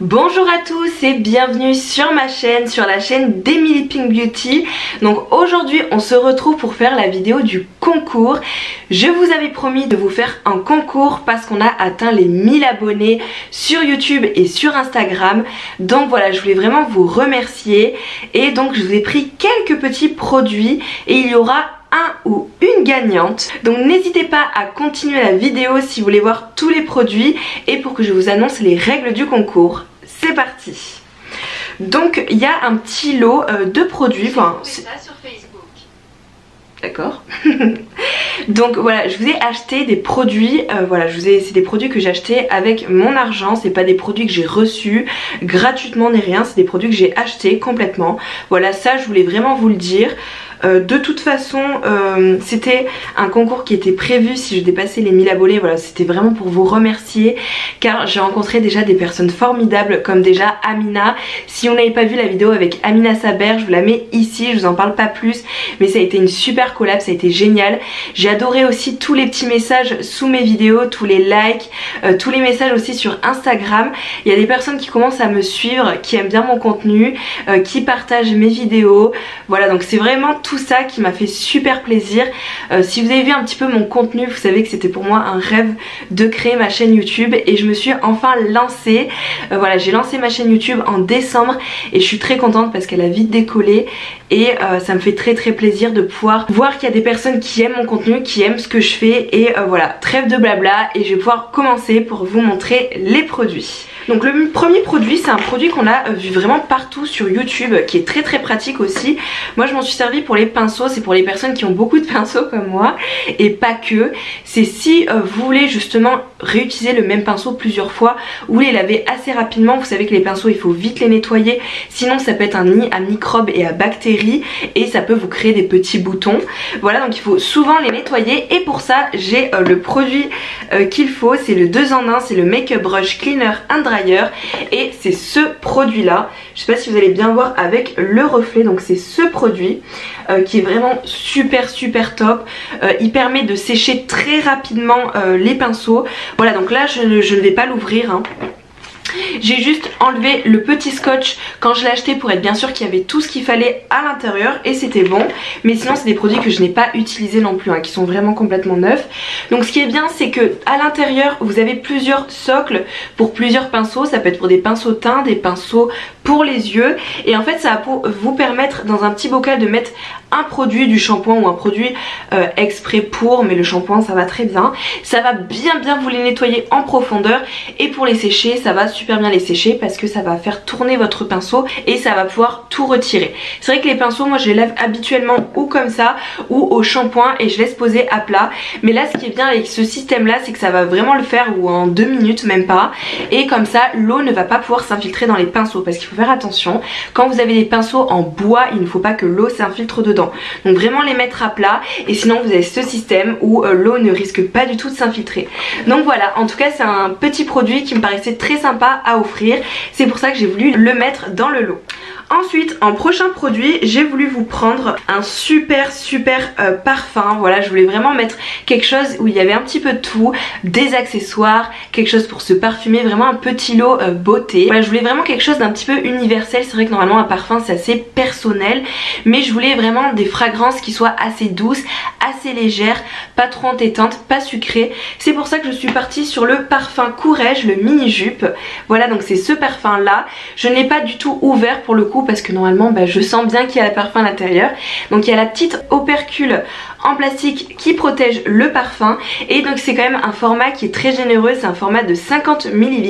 Bonjour à tous et bienvenue sur ma chaîne, sur la chaîne d'Emily Pink Beauty. Donc aujourd'hui on se retrouve pour faire la vidéo du concours. Je vous avais promis de vous faire un concours parce qu'on a atteint les 1000 abonnés sur YouTube et sur Instagram. Donc voilà, je voulais vraiment vous remercier. Et donc je vous ai pris quelques petits produits et il y aura un ou une gagnante. Donc n'hésitez pas à continuer la vidéo si vous voulez voir tous les produits et pour que je vous annonce les règles du concours c'est parti. Donc il y a un petit lot euh, de produits enfin, ça sur Facebook. D'accord. Donc voilà je vous ai acheté des produits euh, voilà je vous ai c'est des produits que j'ai acheté avec mon argent c'est pas des produits que j'ai reçus gratuitement ni rien c'est des produits que j'ai achetés complètement. Voilà ça je voulais vraiment vous le dire euh, de toute façon, euh, c'était un concours qui était prévu si je dépassais les 1000 abonnés. Voilà, c'était vraiment pour vous remercier car j'ai rencontré déjà des personnes formidables comme déjà Amina. Si on n'avait pas vu la vidéo avec Amina Saber, je vous la mets ici, je vous en parle pas plus. Mais ça a été une super collab, ça a été génial. J'ai adoré aussi tous les petits messages sous mes vidéos, tous les likes, euh, tous les messages aussi sur Instagram. Il y a des personnes qui commencent à me suivre, qui aiment bien mon contenu, qui partagent mes vidéos. Voilà, donc c'est vraiment tout ça qui m'a fait super plaisir. Euh, si vous avez vu un petit peu mon contenu, vous savez que c'était pour moi un rêve de créer ma chaîne YouTube et je me suis enfin lancée. Euh, voilà, j'ai lancé ma chaîne YouTube en décembre et je suis très contente parce qu'elle a vite décollé et euh, ça me fait très très plaisir de pouvoir voir qu'il y a des personnes qui aiment mon contenu, qui aiment ce que je fais et voilà, trêve de blabla et je vais pouvoir commencer pour vous montrer les produits. Donc le premier produit c'est un produit qu'on a vu vraiment partout sur YouTube qui est très très pratique aussi. Moi je m'en suis servi pour les pinceaux, c'est pour les personnes qui ont beaucoup de pinceaux comme moi et pas que. C'est si euh, vous voulez justement réutiliser le même pinceau plusieurs fois ou les laver assez rapidement. Vous savez que les pinceaux il faut vite les nettoyer sinon ça peut être un nid à microbes et à bactéries et ça peut vous créer des petits boutons. Voilà donc il faut souvent les nettoyer et pour ça j'ai euh, le produit euh, qu'il faut. C'est le 2 en 1, c'est le Make Up Brush Cleaner and Et c'est ce produit là. Je sais pas si vous allez bien voir avec le reflet donc c'est ce produit. Euh, qui est vraiment super super top. Euh, il permet de sécher très rapidement euh, les pinceaux. Voilà donc là je, ne vais pas l'ouvrir. Hein. J'ai juste enlevé le petit scotch quand je l'ai acheté pour être bien sûr qu'il y avait tout ce qu'il fallait à l'intérieur et c'était bon. Mais sinon c'est des produits que je n'ai pas utilisés non plus, hein, qui sont vraiment complètement neufs. Donc ce qui est bien c'est que à l'intérieur vous avez plusieurs socles pour plusieurs pinceaux. Ça peut être pour des pinceaux teints, des pinceaux pour les yeux. Et en fait ça va vous permettre dans un petit bocal de mettre un produit du shampoing ou un produit euh, exprès pour mais le shampoing ça va très bien. Ça va bien bien vous les nettoyer en profondeur. Et pour les sécher ça va super bien les sécher parce que ça va faire tourner votre pinceau et ça va pouvoir tout retirer. C'est vrai que les pinceaux moi je les lave habituellement ou comme ça ou au shampoing et je laisse poser à plat. Mais là ce qui est bien avec ce système là c'est que ça va vraiment le faire ou en deux minutes même pas. Et comme ça l'eau ne va pas pouvoir s'infiltrer dans les pinceaux parce qu'il faut faire attention. Quand vous avez des pinceaux en bois il ne faut pas que l'eau s'infiltre dedans donc vraiment les mettre à plat et sinon vous avez ce système où euh, l'eau ne risque pas du tout de s'infiltrer. Donc voilà, en tout cas c'est un petit produit qui me paraissait très sympa à offrir. C'est pour ça que j'ai voulu le mettre dans le lot. Ensuite, en prochain produit, j'ai voulu vous prendre un super super euh, parfum. Voilà, je voulais vraiment mettre quelque chose où il y avait un petit peu de tout, des accessoires, quelque chose pour se parfumer, vraiment un petit lot euh, beauté. Voilà, je voulais vraiment quelque chose d'un petit peu universel. C'est vrai que normalement un parfum c'est assez personnel, mais je voulais vraiment des fragrances qui soient assez douces, assez légères, pas trop entêtantes, pas sucrées. C'est pour ça que je suis partie sur le parfum Courage, le mini jupe. Voilà, donc c'est ce parfum là. Je ne l'ai pas du tout ouvert pour le coup parce que normalement bah, je sens bien qu'il y a le parfum à l'intérieur. Donc il y a la petite opercule en plastique qui protège le parfum. Et donc c'est quand même un format qui est très généreux, c'est un format de 50 ml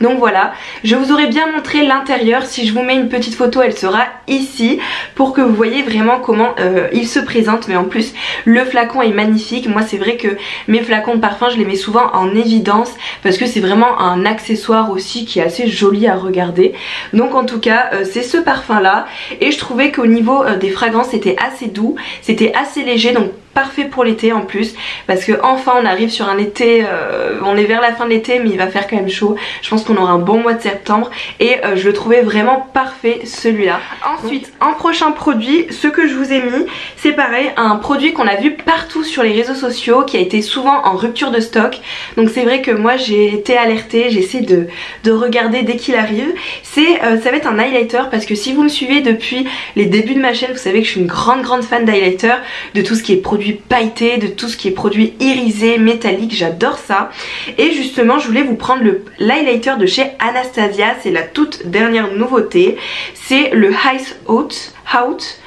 donc voilà, je vous aurais bien montré l'intérieur, si je vous mets une petite photo elle sera ici pour que vous voyez vraiment comment euh, il se présente. Mais en plus le flacon est magnifique, moi c'est vrai que mes flacons de parfum je les mets souvent en évidence parce que c'est vraiment un accessoire aussi qui est assez joli à regarder. Donc en tout cas euh, c'est ce parfum là et je trouvais qu'au niveau euh, des fragrances c'était assez doux, c'était assez léger. Donc parfait pour l'été en plus parce que enfin on arrive sur un été euh, on est vers la fin de l'été mais il va faire quand même chaud. Je pense qu'on aura un bon mois de septembre. Et euh, je le trouvais vraiment parfait celui-là. Ensuite en prochain produit ce que je vous ai mis c'est pareil un produit qu'on a vu partout sur les réseaux sociaux qui a été souvent en rupture de stock. Donc c'est vrai que moi j'ai été alertée j'essaie de, de regarder dès qu'il arrive. C'est euh, ça va être un highlighter parce que si vous me suivez depuis les débuts de ma chaîne vous savez que je suis une grande grande fan d'highlighter de tout ce qui est produit de tout ce qui est produit irisé, métallique, j'adore ça. Et justement, je voulais vous prendre le l'highlighter de chez Anastasia, c'est la toute dernière nouveauté. C'est le Ice Out, Out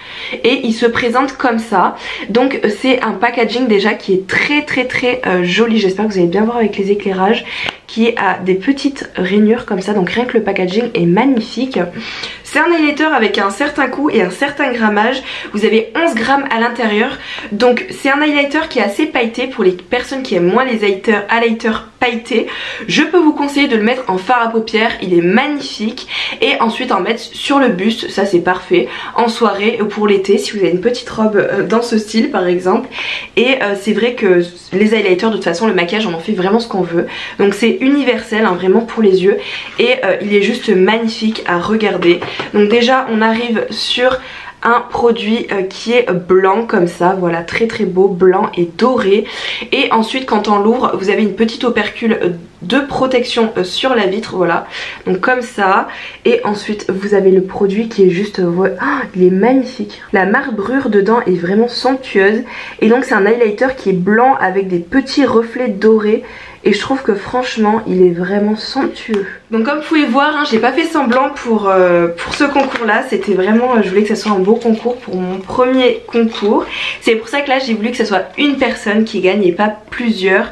et il se présente comme ça donc c'est un packaging déjà qui est très très très euh, joli j'espère que vous allez bien voir avec les éclairages qui a des petites rainures comme ça donc rien que le packaging est magnifique c'est un highlighter avec un certain coût et un certain grammage. Vous avez 11 grammes à l'intérieur. Donc c'est un highlighter qui est assez pailleté pour les personnes qui aiment moins les highlighters Je peux vous conseiller de le mettre en fard à paupières. Il est magnifique. Et ensuite en mettre sur le buste. Ça c'est parfait. En soirée ou pour l'été si vous avez une petite robe euh, dans ce style par exemple. Et euh, c'est vrai que les highlighters de toute façon le maquillage on en fait vraiment ce qu'on veut. Donc c'est universel hein, vraiment pour les yeux. Et euh, il est juste magnifique à regarder. Donc déjà on arrive sur un produit euh, qui est blanc comme ça, voilà très très beau, blanc et doré. Et ensuite quand on l'ouvre vous avez une petite opercule de protection euh, sur la vitre, voilà. Donc comme ça. Et ensuite vous avez le produit qui est juste, ah, il est magnifique. La marbrure dedans est vraiment somptueuse. Et donc c'est un highlighter qui est blanc avec des petits reflets dorés et je trouve que franchement il est vraiment somptueux. Donc comme vous pouvez voir, hein, j'ai pas fait semblant pour, euh, pour ce concours là, c'était vraiment, euh, je voulais que ce soit un beau concours pour mon premier concours. C'est pour ça que là j'ai voulu que ce soit une personne qui gagne et pas plusieurs,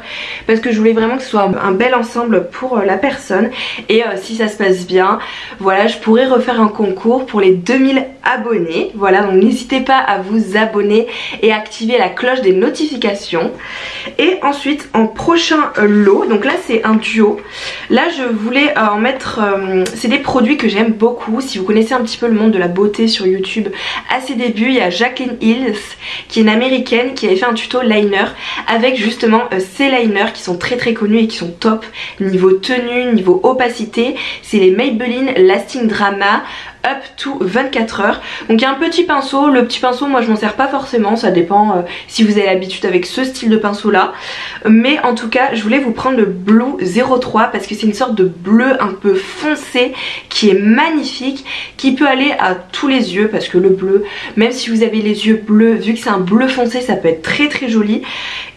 parce que je voulais vraiment que ce soit un bel ensemble pour euh, la personne. Et si ça se passe bien, voilà, je pourrais refaire un concours pour les 2000 abonnés. Voilà, donc n'hésitez pas à vous abonner et activer la cloche des notifications. Et ensuite en prochain lot, donc là c'est un duo. Là je voulais mettre, euh, c'est des produits que j'aime beaucoup. Si vous connaissez un petit peu le monde de la beauté sur YouTube, à ses débuts, il y a Jacqueline Hills qui est une américaine qui avait fait un tuto liner avec justement euh, ces liners qui sont très très connus et qui sont top niveau tenue, niveau opacité. C'est les Maybelline Lasting Drama up to 24 heures. Donc il y a un petit pinceau, le petit pinceau moi je m'en sers pas forcément, ça dépend euh, si vous avez l'habitude avec ce style de pinceau là. Mais en tout cas je voulais vous prendre le Blue 03 parce que c'est une sorte de bleu un peu foncé qui est magnifique, qui peut aller à tous les yeux parce que le bleu, même si vous avez les yeux bleus, vu que c'est un bleu foncé ça peut être très très joli.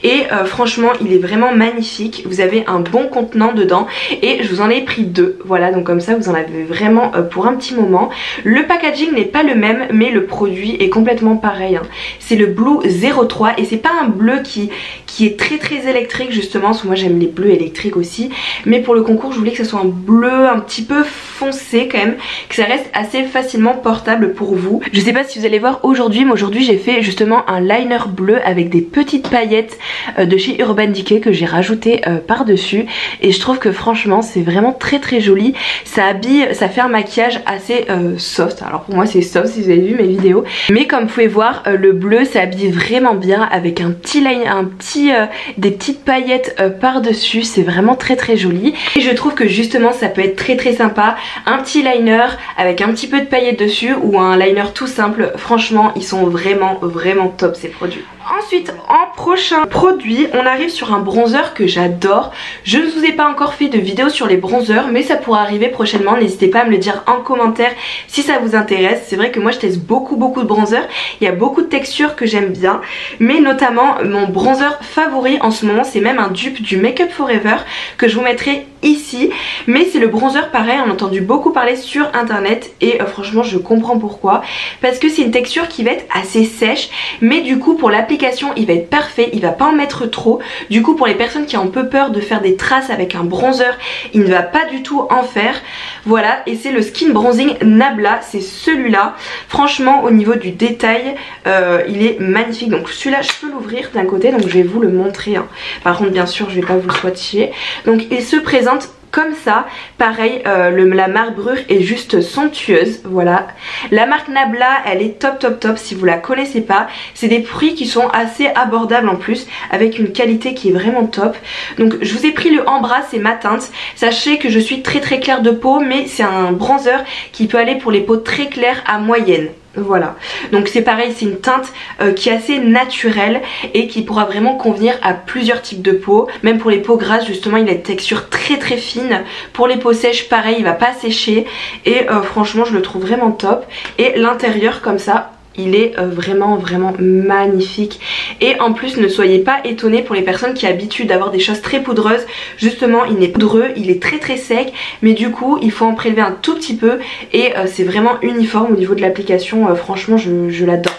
Et euh, franchement il est vraiment magnifique, vous avez un bon contenant dedans et je vous en ai pris deux. Voilà donc comme ça vous en avez vraiment euh, pour un petit moment. Le packaging n'est pas le même mais le produit est complètement pareil. Hein. C'est le Blue 03 et c'est pas un bleu qui, qui est très très électrique justement parce que moi j'aime les bleus électriques aussi mais pour le concours je voulais que ce soit un bleu un petit peu foncé quand même que ça reste assez facilement portable pour vous. Je sais pas si vous allez voir aujourd'hui mais aujourd'hui j'ai fait justement un liner bleu avec des petites paillettes euh, de chez Urban Decay que j'ai rajouté euh, par dessus et je trouve que franchement c'est vraiment très très joli. Ça habille, ça fait un maquillage assez euh, soft. Alors pour moi c'est soft si vous avez vu mes vidéos. Mais comme vous pouvez voir euh, le bleu s'habille vraiment bien avec un petit line, un petit, euh, des petites paillettes euh, par dessus. C'est vraiment très très joli. Et je trouve que justement ça peut être très très sympa. Un petit liner avec un petit peu de paillettes dessus ou un liner tout simple. Franchement ils sont vraiment vraiment top ces produits. Ensuite, en prochain produit, on arrive sur un bronzer que j'adore. Je ne vous ai pas encore fait de vidéo sur les bronzers, mais ça pourra arriver prochainement. N'hésitez pas à me le dire en commentaire si ça vous intéresse. C'est vrai que moi je teste beaucoup beaucoup de bronzers. Il y a beaucoup de textures que j'aime bien, mais notamment mon bronzer favori en ce moment, c'est même un dupe du Make Up Forever que je vous mettrai ici. Mais c'est le bronzer pareil, on a entendu beaucoup parler sur internet et euh, franchement je comprends pourquoi. Parce que c'est une texture qui va être assez sèche, mais du coup pour l'application il va être parfait, il va pas en mettre trop. Du coup pour les personnes qui ont un peu peur de faire des traces avec un bronzer, il ne va pas du tout en faire. Voilà et c'est le Skin Bronzing Nabla, c'est celui-là. Franchement au niveau du détail, euh, il est magnifique. Donc celui-là je peux l'ouvrir d'un côté donc je vais vous le montrer. Hein. Par contre bien sûr je vais pas vous le swatcher. Donc il se présente comme ça. Pareil, le, la marbrure est juste somptueuse, voilà. La marque Nabla, elle est top top top si vous la connaissez pas. C'est des prix qui sont assez abordables en plus, avec une qualité qui est vraiment top. Donc je vous ai pris le Ambra, c'est ma teinte. Sachez que je suis très très claire de peau, mais c'est un bronzer qui peut aller pour les peaux très claires à moyenne. Voilà, donc c'est pareil, c'est une teinte euh, qui est assez naturelle et qui pourra vraiment convenir à plusieurs types de peau. Même pour les peaux grasses, justement, il a une texture très très fine. Pour les peaux sèches, pareil, il va pas sécher et euh, franchement, je le trouve vraiment top. Et l'intérieur, comme ça, il est euh, vraiment vraiment magnifique. Et en plus ne soyez pas étonnés pour les personnes qui habituent d'avoir des choses très poudreuses. Justement il n'est poudreux, il est très très sec. Mais du coup il faut en prélever un tout petit peu. Et euh, c'est vraiment uniforme au niveau de l'application. Euh, franchement je, je l'adore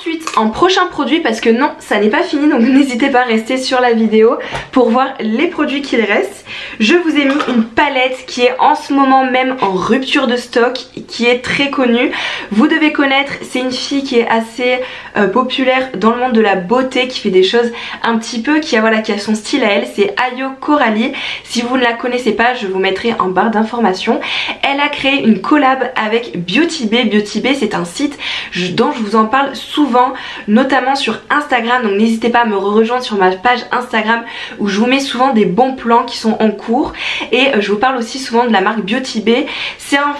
Ensuite, en prochain produit, parce que non, ça n'est pas fini, donc n'hésitez pas à rester sur la vidéo pour voir les produits qu'il reste. Je vous ai mis une palette qui est en ce moment même en rupture de stock, qui est très connue. Vous devez connaître, c'est une fille qui est assez euh, populaire dans le monde de la beauté, qui fait des choses un petit peu, qui a, voilà, qui a son style à elle, c'est Ayo Coralie. Si vous ne la connaissez pas, je vous mettrai en barre d'informations. Elle a créé une collab avec Beauty Bay. Beauty Bay, c'est un site dont je vous en parle souvent, notamment sur Instagram. Donc n'hésitez pas à me rejoindre sur ma page Instagram où je vous mets souvent des bons plans qui sont en cours. Et euh, je vous parle aussi souvent de la marque Bay. C'est un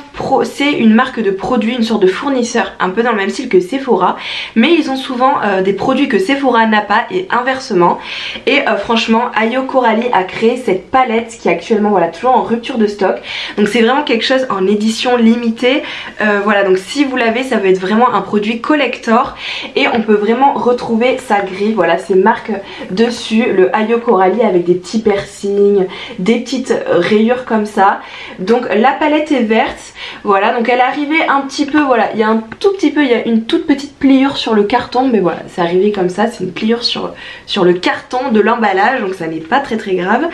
une marque de produits, une sorte de fournisseur, un peu dans le même style que Sephora. Mais ils ont souvent euh, des produits que Sephora n'a pas et inversement. Et euh, franchement, Ayo Coralie a créé cette palette qui est actuellement voilà, toujours en rupture de stock. Donc c'est vraiment quelque chose en édition limitée. voilà, donc si vous l'avez, ça va être vraiment un produit collector et on peut vraiment retrouver sa grille, voilà c'est marque dessus, le Ayo Coralie avec des petits piercings, des petites rayures comme ça. Donc la palette est verte, voilà donc elle est arrivée un petit peu, voilà il y a un tout petit peu, il y a une toute petite pliure sur le carton mais voilà c'est arrivé comme ça, c'est une pliure sur, sur le carton de l'emballage donc ça n'est pas très très grave.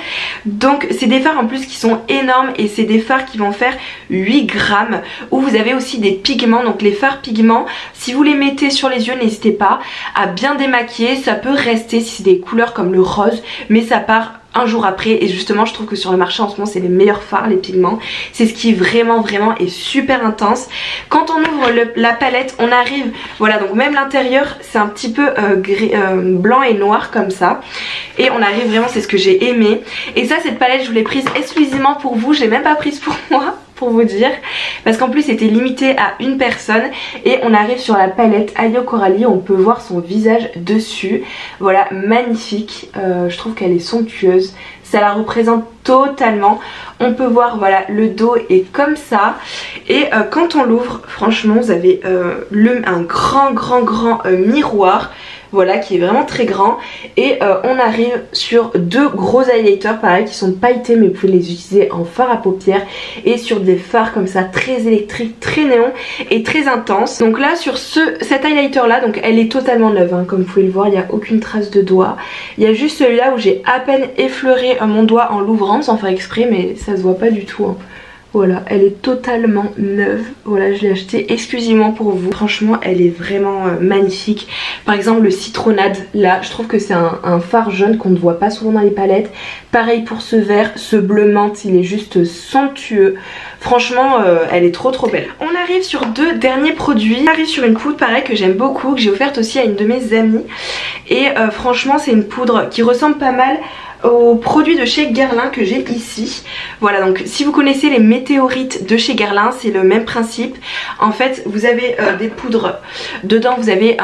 Donc c'est des fards en plus qui sont énormes et c'est des fards qui vont faire 8 grammes où vous avez aussi des pigments donc les fards pigments si vous les mettez sur les yeux n'hésitez pas à bien démaquiller. Ça peut rester si c'est des couleurs comme le rose mais ça part un jour après. Et justement je trouve que sur le marché en ce moment c'est les meilleurs fards les pigments. C'est ce qui vraiment vraiment est super intense. Quand on ouvre la palette on arrive voilà donc même l'intérieur c'est un petit peu euh, euh, blanc et noir comme ça. Et on arrive vraiment c'est ce que j'ai aimé. Et ça cette palette je vous l'ai prise exclusivement pour vous. Je l'ai même pas prise pour moi pour vous dire. Parce qu'en plus c'était limité à une personne. Et on arrive sur la palette Ayo Coralie. On peut voir son visage dessus. Voilà magnifique. Euh, je trouve qu'elle est somptueuse. Ça la représente totalement. On peut voir voilà le dos est comme ça. Et euh, quand on l'ouvre franchement vous avez euh, un grand grand grand miroir voilà qui est vraiment très grand. Et euh, on arrive sur deux gros highlighters pareil qui sont pailletés mais vous pouvez les utiliser en fard à paupières et sur des fards comme ça très électriques, très néon et très intense donc là sur ce, cet highlighter là donc elle est totalement neuve hein, comme vous pouvez le voir il n'y a aucune trace de doigt. Il y a juste celui-là où j'ai à peine effleuré euh, mon doigt en l'ouvrant sans faire exprès mais ça se voit pas du tout hein. Voilà, elle est totalement neuve. Voilà, je l'ai acheté exclusivement pour vous. Franchement, elle est vraiment euh, magnifique. Par exemple, le citronnade, là, je trouve que c'est un, phare jaune qu'on ne voit pas souvent dans les palettes. Pareil pour ce vert, ce bleu menthe, il est juste somptueux. Franchement, euh, elle est trop trop belle. On arrive sur deux derniers produits. On arrive sur une poudre, pareil, que j'aime beaucoup, que j'ai offerte aussi à une de mes amies. Et euh, franchement, c'est une poudre qui ressemble pas mal aux produits de chez Guerlain que j'ai ici. Voilà donc si vous connaissez les météorites de chez Guerlain c'est le même principe. En fait vous avez euh, des poudres, dedans vous avez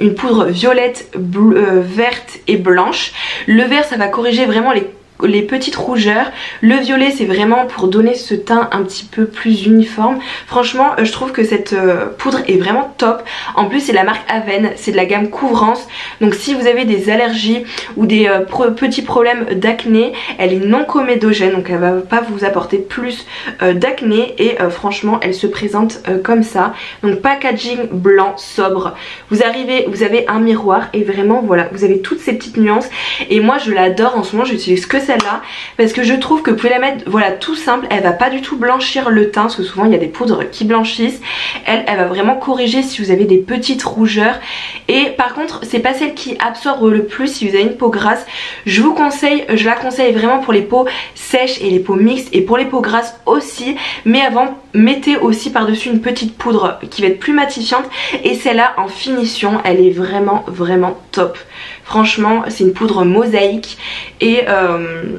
une poudre violette, euh, verte et blanche. Le vert ça va corriger vraiment les les petites rougeurs. Le violet c'est vraiment pour donner ce teint un petit peu plus uniforme. Franchement euh, je trouve que cette euh, poudre est vraiment top. En plus c'est la marque Aven, c'est de la gamme couvrance. Donc si vous avez des allergies ou des euh, petits problèmes d'acné, elle est non comédogène donc elle va pas vous apporter plus d'acné et franchement elle se présente comme ça. Donc packaging blanc sobre. Vous arrivez, vous avez un miroir et vraiment voilà vous avez toutes ces petites nuances et moi je l'adore en ce moment j'utilise que ça celle-là parce que je trouve que vous pouvez la mettre voilà tout simple, elle va pas du tout blanchir le teint parce que souvent il y a des poudres qui blanchissent. Elle, elle va vraiment corriger si vous avez des petites rougeurs. Et par contre c'est pas celle qui absorbe le plus si vous avez une peau grasse. Je vous conseille, je la conseille vraiment pour les peaux sèches et les peaux mixtes et pour les peaux grasses aussi. Mais avant mettez aussi par dessus une petite poudre qui va être plus matifiante. Et celle-là en finition elle est vraiment vraiment top. Franchement c'est une poudre mosaïque et euh,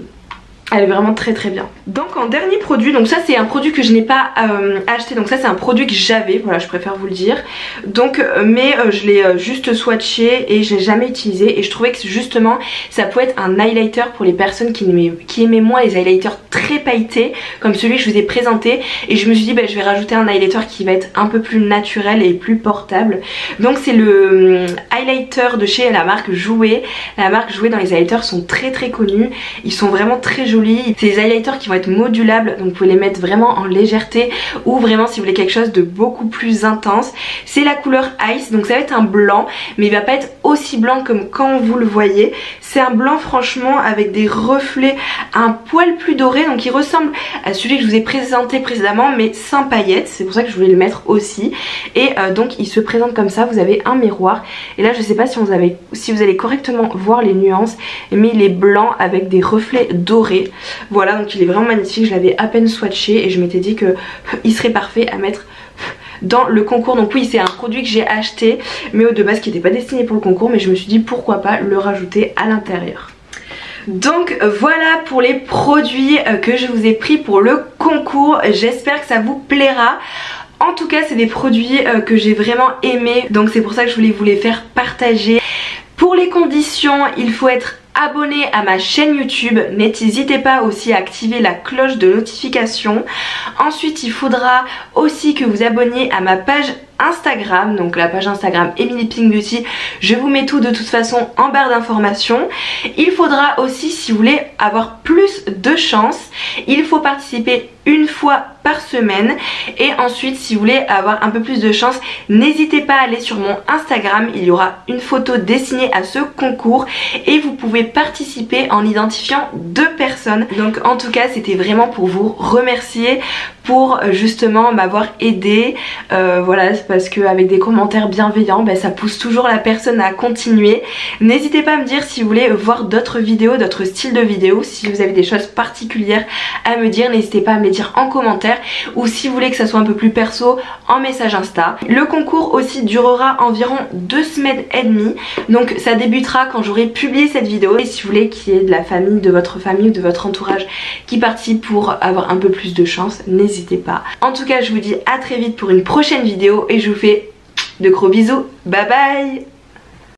elle est vraiment très très bien. Donc en dernier produit, donc ça c'est un produit que je n'ai pas euh, acheté, donc ça c'est un produit que j'avais, voilà je préfère vous le dire. Donc euh, mais euh, je l'ai juste swatché et j'ai jamais utilisé et je trouvais que justement ça pouvait être un highlighter pour les personnes qui aimaient, qui aimaient moins les highlighters très pailletés comme celui que je vous ai présenté et je me suis dit bah, je vais rajouter un highlighter qui va être un peu plus naturel et plus portable. Donc c'est le highlighter de chez la marque Jouet. La marque Jouet dans les highlighters sont très très connus, ils sont vraiment très jolis c'est des highlighters qui vont être modulables donc vous pouvez les mettre vraiment en légèreté ou vraiment si vous voulez quelque chose de beaucoup plus intense. C'est la couleur Ice donc ça va être un blanc mais il va pas être aussi blanc comme quand vous le voyez. C'est un blanc franchement avec des reflets un poil plus doré donc il ressemble à celui que je vous ai présenté précédemment mais sans paillettes. C'est pour ça que je voulais le mettre aussi. Et euh, donc il se présente comme ça, vous avez un miroir et là je sais pas si si vous allez correctement voir les nuances mais il est blanc avec des reflets dorés. Voilà donc il est vraiment magnifique, je l'avais à peine swatché et je m'étais dit que il serait parfait à mettre dans le concours. Donc oui c'est un produit que j'ai acheté mais de base qui n'était pas destiné pour le concours mais je me suis dit pourquoi pas le rajouter à l'intérieur. Donc voilà pour les produits euh, que je vous ai pris pour le concours. J'espère que ça vous plaira. En tout cas c'est des produits euh, que j'ai vraiment aimé donc c'est pour ça que je voulais vous les faire partager. Pour les conditions il faut être abonné à ma chaîne YouTube. N'hésitez pas aussi à activer la cloche de notification. Ensuite, il faudra aussi que vous abonniez à ma page Instagram, donc la page Instagram Emily Pink Beauty. Je vous mets tout de toute façon en barre d'informations. Il faudra aussi, si vous voulez avoir plus de chance, il faut participer une fois par semaine et ensuite si vous voulez avoir un peu plus de chance n'hésitez pas à aller sur mon Instagram il y aura une photo dessinée à ce concours et vous pouvez participer en identifiant deux personnes donc en tout cas c'était vraiment pour vous remercier pour euh, justement m'avoir aidé euh, voilà parce qu'avec des commentaires bienveillants ben, ça pousse toujours la personne à continuer n'hésitez pas à me dire si vous voulez voir d'autres vidéos d'autres styles de vidéos si vous avez des choses particulières à me dire n'hésitez pas à me dire en commentaire ou si vous voulez que ça soit un peu plus perso en message insta. Le concours aussi durera environ deux semaines et demie donc ça débutera quand j'aurai publié cette vidéo et si vous voulez qu'il y ait de la famille, de votre famille ou de votre entourage qui participe pour avoir un peu plus de chance, n'hésitez pas. En tout cas je vous dis à très vite pour une prochaine vidéo et je vous fais de gros bisous, bye bye